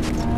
Uh,